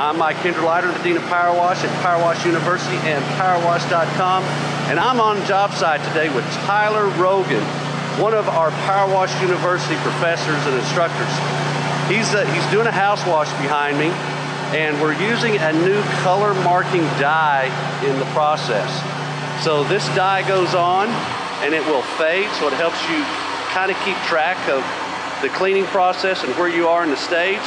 I'm Mike Kinderleiter, the Dean of Power Wash at Power Wash University and PowerWash.com. And I'm on job site today with Tyler Rogan, one of our Power Wash University professors and instructors. He's, uh, he's doing a house wash behind me, and we're using a new color marking dye in the process. So this dye goes on, and it will fade, so it helps you kind of keep track of the cleaning process and where you are in the stage.